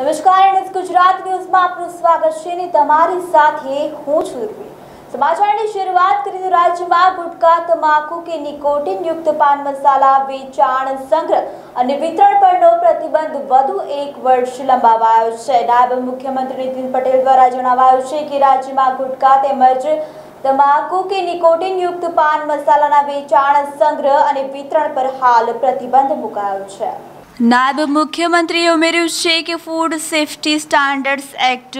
નમસ્કાર એનએસ ગુજરાત ન્યૂઝમાં આપનું સ્વાગત છે અને તમારી સાથે હું છું સમાચારની શરૂઆત કરીને રાજ્યમાં ગુટકા, તમાકુ કે નિકોટિન યુક્ત પાન મસાલા, વેચાણ સંગ્રહ અને વિતરણ પરનો પ્રતિબંધ વધુ એક વર્ષ લંબાવાયો છે. નાયબ મુખ્યમંત્રી નીતિન પટેલ દ્વારા જણાવાયું છે કે રાજ્યમાં ગુટકા તેમજ તમાકુ કે નિકોટિન યુક્ત પાન મસાલાના વેચાણ સંગ્રહ અને વિતરણ પર હાલ પ્રતિબંધ મુકાયો છે. નાયબ મુખ્યમંત્રીએ ઉમેર્યું છે કે ફૂડ સેફ્ટી સ્ટાન્ડર્ડ્સ એક્ટ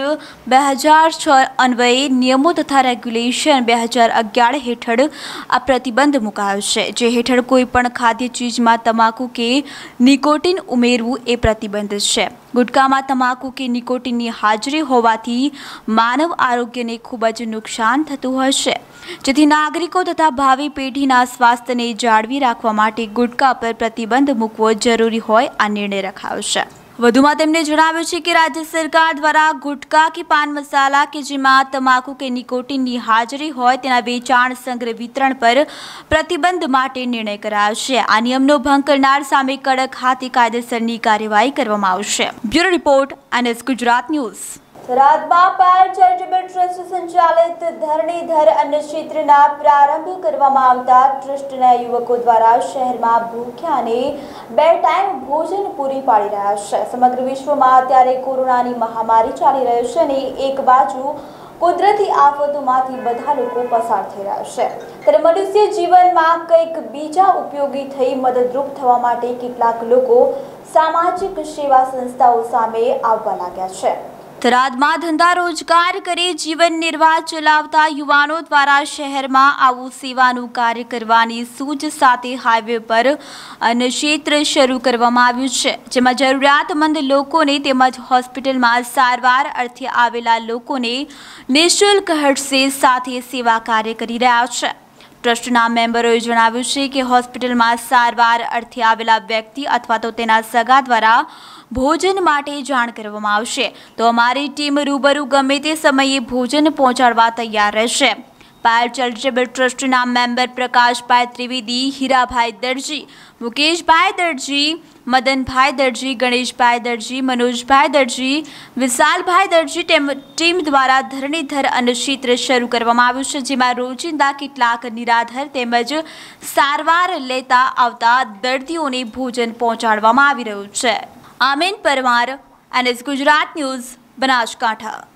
બે હજાર છ અન્વયે નિયમો તથા રેગ્યુલેશન બે હજાર અગિયાર હેઠળ આ પ્રતિબંધ મુકાયો છે. જે હેઠળ કોઈપણ ખાદ્ય ચીજમાં તમાકુ કે નિકોટિન ઉમેરવું એ પ્રતિબંધ છે. ગુટકામાં તમાકુ કે નિકોટિનની હાજરી હોવાથી માનવ આરોગ્યને ખૂબ જ નુકસાન થતું છે. જેથી નાગરિકો તથા ભાવિ પેઢીના સ્વાસ્થ્યને જાળવી રાખવા માટે ગુટકા પર પ્રતિબંધ મૂકવો જરૂરી હોય આ નિર્ણય રખાયો છે. વધુમાં તેમણે જણાવ્યું છે કે રાજ્ય સરકાર દ્વારા ગુટકા કે પાન મસાલા કે જેમાં તમાકુ કે નિકોટિનની હાજરી હોય તેના વેચાણ સંગ્રહ વિતરણ પર પ્રતિબંધ માટે નિર્ણય કરાયો છે. આ નિયમનો ભંગ કરનાર સામે કડક હાથી કાયદેસરની કાર્યવાહી કરવામાં આવશે. Bureau report, NS Gujarat news. થરાદમાં Payal charitable trust સંચાલિત ધરણીધર અન્ન ક્ષેત્રના પ્રારંભ કરવામાં આવતા ટ્રસ્ટના યુવકો દ્વારા શહેરમાં ભૂખ્યાને બે ટાઈમ ભોજન પૂરી પાડી રહ્યા છે. સમગ્ર વિશ્વમાં અત્યારે કોરોનાની મહામારી ચાલી રહી છે અને એક બાજુ કુદરતી આફતોમાંથી બધા લોકો પસાર થઈ રહ્યા છે. ત્યારે મનુષ્ય જીવનમાં કંઈક બીજા ઉપયોગી થઈ મદદરૂપ થવા માટે કેટલાક લોકો સામાજિક સેવા સંસ્થાઓ સામે આવવા લાગ્યા છે. થરાદમાં ધંધા રોજગાર કરી જીવન નિર્વાહ ચલાવતા યુવાનો દ્વારા શહેરમાં આવું સેવાનું કાર્ય કરવાની સૂઝ સાથે હાઈવે પર અન્નક્ષેત્ર શરૂ કરવામાં આવ્યું છે. જેમાં જરૂરિયાતમંદ લોકોને તેમજ હોસ્પિટલમાં સારવાર અર્થે આવેલા લોકોને નિઃશુલ્ક હર્ષે સાથે સેવા કાર્ય કરી રહ્યા છે. ટ્રસ્ટના મેમ્બરોએ જણાવ્યું છે કે હોસ્પિટલમાં સારવાર અર્થે આવેલા વ્યક્તિ અથવા તો તેના સગા દ્વારા ભોજન માટે જાણ કરવામાં આવશે. તો અમારી ટીમ રૂબરૂ ગમે તે સમયે ભોજન પહોંચાડવા તૈયાર રહેશે. પાયલ ચેરિટેબલ ટ્રસ્ટના મેમ્બર પ્રકાશભાઈ ત્રિવેદી, હીરાભાઈ દરજી, મુકેશભાઈ દરજી, મદનભાઈ દરજી, ગણેશભાઈ દરજી, મનોજભાઈ દરજી, વિશાલભાઈ દરજી ટીમ દ્વારા ધરણીધર અન્નક્ષેત્ર શરૂ કરવામાં આવ્યું છે, જેમાં રોજિંદા કેટલાક નિરાધર તેમજ સારવાર લેતા આવતા દર્દીઓને ભોજન પહોંચાડવામાં આવી રહ્યું છે. Amin Parmar, NS Gujarat news, Banaskantha.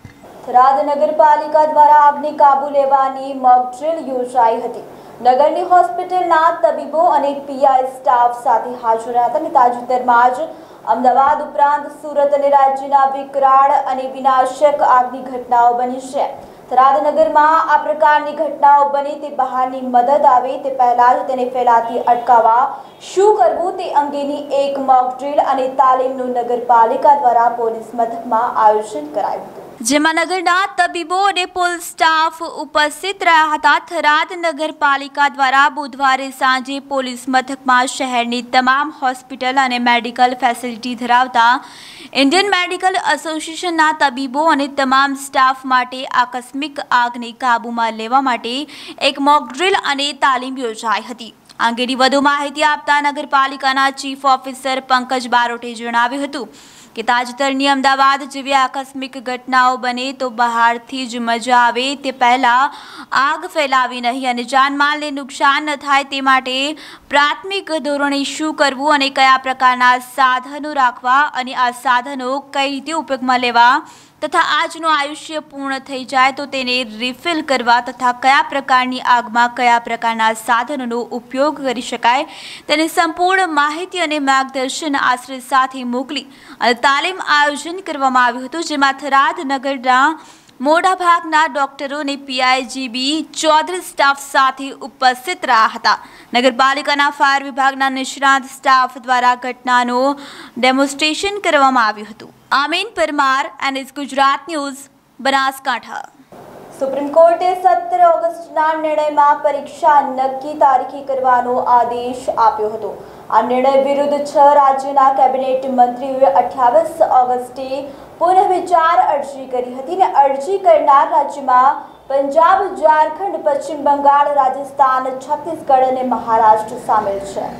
Tharad નગરપાલિકા દ્વારા આગને કાબુ લેવાની મગ ડ્રીલ યોજાઈ હતી. નગરની હોસ્પિટલના તબીબો અને પીઆઈ સ્ટાફ સાથે હાજર હતા અને તાજેતરમાં જ અમદાવાદ ઉપરાંત સુરત અને રાજ્યના વિકરાળ અને વિનાશક આગની ઘટનાઓ બની છે. થરાદ નગરમાં આ પ્રકારની ઘટનાઓ બની તે બહારની મદદ આવે તે પહેલા જ તેને ફેલાતી અટકાવવા શું કરવું તે અંગેની એક મોક ડ્રીલ અને તાલીમનું નગરપાલિકા દ્વારા પોલીસ મથકમાં આયોજન કરાયું હતું. જેમાં નગરના તબીબો અને પોલ સ્ટાફ ઉપસ્થિત રહ્યા હતા. થરાદ નગરપાલિકા દ્વારા બુધવારે સાંજે પોલીસ મથકમાં શહેરની તમામ હોસ્પિટલ અને મેડિકલ ફેસિલિટી ધરાવતા ઇન્ડિયન મેડિકલ એસોસિએશનના તબીબો અને તમામ સ્ટાફ માટે આકસ્મિક આગને કાબૂમાં લેવા માટે એક મોકડ્રીલ અને તાલીમ યોજાઈ હતી. આ અંગેની વધુ માહિતી આપતા નગરપાલિકાના ચીફ ઓફિસર પંકજ બારોટે જણાવ્યું હતું. કે તાજેતરની અમદાવાદ જેવી આકસ્મિક ઘટનાઓ બને તો બહારથી જ મજા આવે. તે પહેલાં આગ ફેલાવી નહીં અને જાનમાલને નુકસાન ન થાય તે માટે પ્રાથમિક ધોરણે શું કરવું અને કયા પ્રકારના સાધનો રાખવા અને આ સાધનો કઈ રીતે ઉપયોગમાં લેવા તથા આજનું આયુષ્ય પૂર્ણ થઈ જાય તો તેને રિફિલ કરવા તથા કયા પ્રકારની આગમાં કયા પ્રકારના સાધનોનો ઉપયોગ કરી શકાય તેની સંપૂર્ણ માહિતી અને માર્ગદર્શન આશ્રય સાથે મોકલી અને તાલીમ આયોજન કરવામાં આવ્યું હતું, જેમાં થરાદ નગરના મોટા ભાગના ડોક્ટરોને પીઆઈજીબી ચૌધરી સ્ટાફ સાથે ઉપસ્થિત રહ્યા હતા. નગરપાલિકાના ફાયર વિભાગના નિષ્ણાત સ્ટાફ દ્વારા ઘટનાનું ડેમોન્સ્ટ્રેશન કરવામાં આવ્યું હતું. Amin Parmar, NS Gujarat news, Banaskantha. Supreme કોર્ટે સત્તર ઓગસ્ટના નિર્ણયમાં પરીક્ષા નક્કી તારીખે કરવાનો આદેશ આપ્યો હતો. આ નિર્ણય વિરુદ્ધ છ રાજ્યના કેબિનેટ મંત્રીઓએ અઠ્યાવીસ ઓગસ્ટે પુનઃવિચાર અરજી કરી હતી અને અરજી કરનાર રાજ્યમાં પંજાબ, ઝારખંડ, પશ્ચિમ બંગાળ, રાજસ્થાન, છત્તીસગઢ અને મહારાષ્ટ્ર સામેલ છે.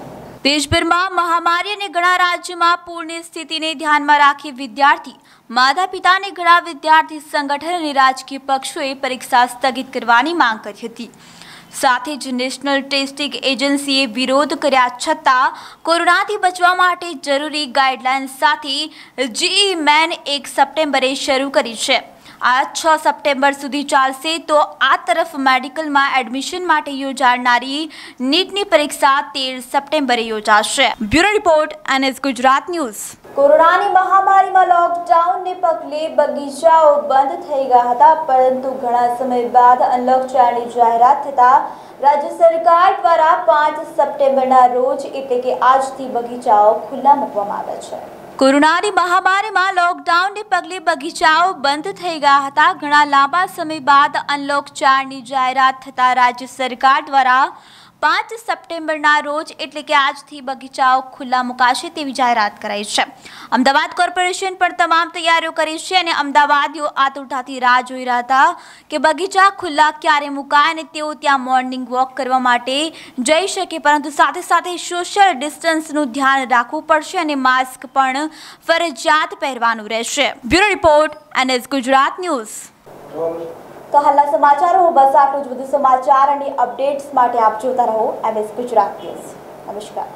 દેશભરમાં મહામારી અને ઘણા રાજ્યોમાં પૂરની સ્થિતિને ધ્યાનમાં રાખી વિદ્યાર્થી માતા પિતાને ઘણા વિદ્યાર્થી સંગઠન અને રાજકીય પક્ષોએ પરીક્ષા સ્થગિત કરવાની માંગ કરી હતી. સાથે જ નેશનલ ટેસ્ટિંગ એજન્સીએ વિરોધ કર્યા છતાં, કોરોનાથી બચવા માટે જરૂરી ગાઈડલાઇન્સ સાથે જીઈ મેન એક સપ્ટેમ્બરે શરૂ કરી છે. આ છ સપ્ટેમ્બર સુધી ચાલશે. તો આ તરફ મેડિકલમાં એડમિશન માટે યોજાનારી નીટની પરીક્ષા તેર સપ્ટેમ્બરે યોજાશે. Bureau report, NS Gujarat news. કોરોનાની મહામારીમાં લોકડાઉનને પગલે બગીચાઓ બંધ થઈ ગયા હતા, પરંતુ ઘણા સમય બાદ અનલોક ચારની જાહેરાત થતાં રાજ્ય સરકાર દ્વારા પાંચ સપ્ટેમ્બરના રોજ એટલે કે આજથી બગીચાઓ ખુલ્લા મૂકવામાં આવ્યા છે. કોરોનાની મહામારીમાં લોકડાઉનને પગલે બગીચાઓ બંધ થઈ ગયા હતા. ઘણા લાંબા સમય બાદ અનલોક ચારની જાહેરાત થતાં રાજ્ય સરકાર દ્વારા પાંચ સપ્ટેમ્બરના રોજ, એટલે કે આજથી બગીચાઓ ખુલ્લા મુકાશે તેવી જાહેરાત કરાઈ છે. અમદાવાદ કોર્પોરેશન પણ તમામ તૈયારીઓ કરી છે અને અમદાવાદીઓ આતુરતાથી રાહ જોઈ રહ્યા હતા કે બગીચા ખુલ્લા ક્યારે મુકાય અને તેઓ ત્યાં મોર્નિંગ વોક કરવા માટે જઈ શકે, પરંતુ સાથે સાથે સોશિયલ ડિસ્ટન્સનું ધ્યાન રાખવું પડશે અને માસ્ક પણ ફરજિયાત પહેરવાનું રહેશે. Bureau report, NS Gujarat news. તો હાલના સમાચારો, બસ આટલું જ. વધુ સમાચાર અને અપડેટ્સ માટે આપ જોતા રહો એમએસ ગુજરાત ન્યૂઝ. નમસ્કાર.